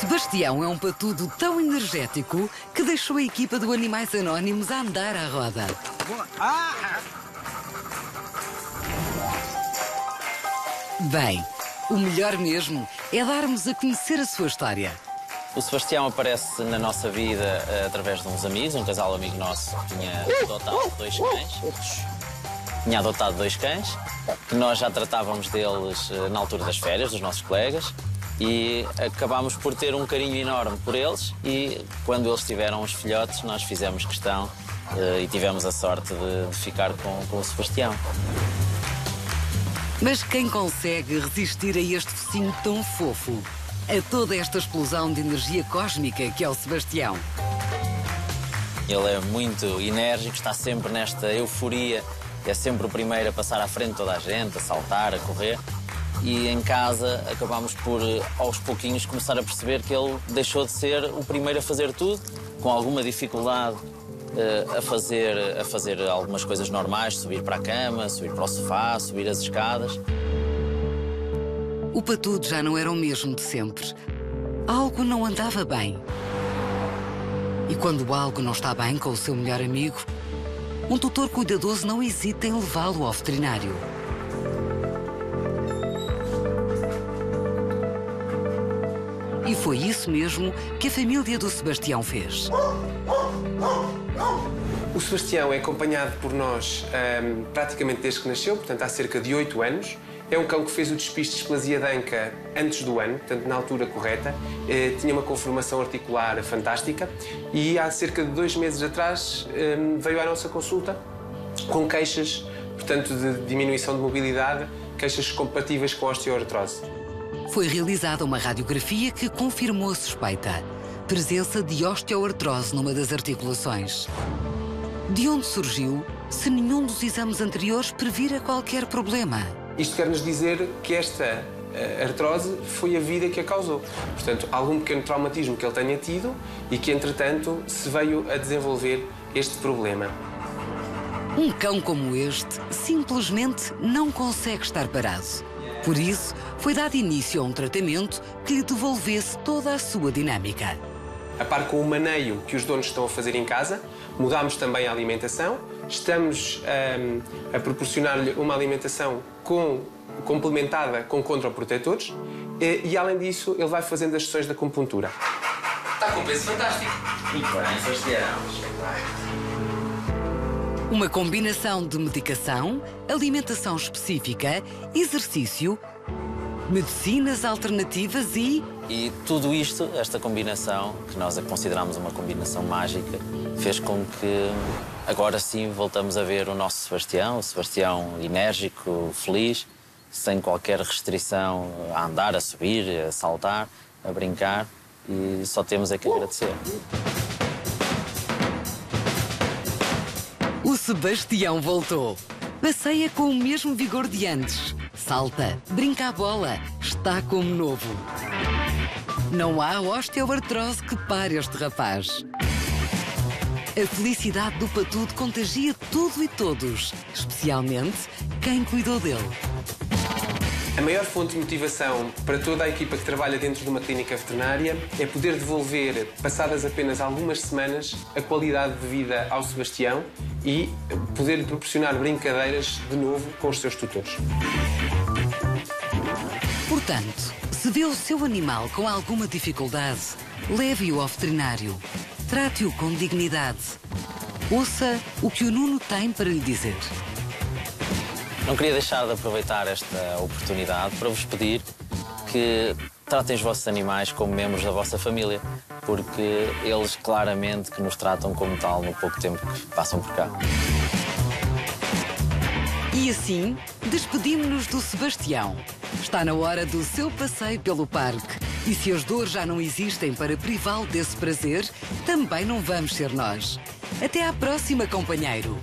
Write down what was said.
Sebastião é um patudo tão energético que deixou a equipa do Animais Anónimos a andar à roda. Bem, o melhor mesmo é darmos a conhecer a sua história. O Sebastião aparece na nossa vida eh, através de uns amigos, um casal amigo nosso que tinha adotado dois cães. Tinha adotado dois cães, que nós já tratávamos deles eh, na altura das férias, dos nossos colegas, e acabámos por ter um carinho enorme por eles. E quando eles tiveram os filhotes, nós fizemos questão eh, e tivemos a sorte de, de ficar com, com o Sebastião. Mas quem consegue resistir a este focinho tão fofo? A toda esta explosão de energia cósmica que é o Sebastião. Ele é muito enérgico, está sempre nesta euforia, é sempre o primeiro a passar à frente de toda a gente, a saltar, a correr. E em casa acabamos por, aos pouquinhos, começar a perceber que ele deixou de ser o primeiro a fazer tudo, com alguma dificuldade eh, a, fazer, a fazer algumas coisas normais, subir para a cama, subir para o sofá, subir as escadas. O patudo já não era o mesmo de sempre. Algo não andava bem. E quando algo não está bem com o seu melhor amigo, um tutor cuidadoso não hesita em levá-lo ao veterinário. Foi isso mesmo que a família do Sebastião fez. O Sebastião é acompanhado por nós praticamente desde que nasceu, portanto há cerca de 8 anos. É um cão que fez o despiste de esplasia danca antes do ano, portanto na altura correta. Eh, tinha uma conformação articular fantástica e há cerca de dois meses atrás veio à nossa consulta com queixas, portanto, de diminuição de mobilidade, queixas compatíveis com a osteoartrose. Foi realizada uma radiografia que confirmou a suspeita. Presença de osteoartrose numa das articulações. De onde surgiu se nenhum dos exames anteriores previra qualquer problema? Isto quer nos dizer que esta eh, artrose foi a vida que a causou. Portanto, algum pequeno traumatismo que ele tenha tido e que, entretanto, se veio a desenvolver este problema. Um cão como este simplesmente não consegue estar parado. Por isso, foi dado início a um tratamento que lhe devolvesse toda a sua dinâmica. A par com o maneio que os donos estão a fazer em casa, mudámos também a alimentação. Estamos ahm, a proporcionar-lhe uma alimentação com- complementada com contraprotetores e, e, além disso, ele vai fazendo as sessões da acupuntura. Está com peso fantástico. Muito bem, Sebastião. Uma combinação de medicação, alimentação específica, exercício, medicinas alternativas e E tudo isto, esta combinação, que nós a consideramos uma combinação mágica, fez com que agora sim voltamos a ver o nosso Sebastião, o Sebastião enérgico, feliz, sem qualquer restrição a andar, a subir, a saltar, a brincar e só temos é que agradecer. o Sebastião voltou. Passeia com o mesmo vigor de antes. Salta, brinca a bola, está como novo. Não há osteoartrose que pare este rapaz. A felicidade do patudo contagia tudo e todos, especialmente quem cuidou dele. A maior fonte de motivação para toda a equipa que trabalha dentro de uma clínica veterinária é poder devolver, passadas apenas algumas semanas, a qualidade de vida ao Sebastião e poder proporcionar brincadeiras de novo com os seus tutores. Portanto, se vê o seu animal com alguma dificuldade, leve-o ao veterinário. Trate-o com dignidade. Ouça o que o Nuno tem para lhe dizer. Não queria deixar de aproveitar esta oportunidade para vos pedir que tratem os vossos animais como membros da vossa família, porque eles claramente que nos tratam como tal no pouco tempo que passam por cá. E assim, despedimos-nos do Sebastião. Está na hora do seu passeio pelo parque. E se as dores já não existem para privá-lo desse prazer, também não vamos ser nós. Até à próxima, companheiro.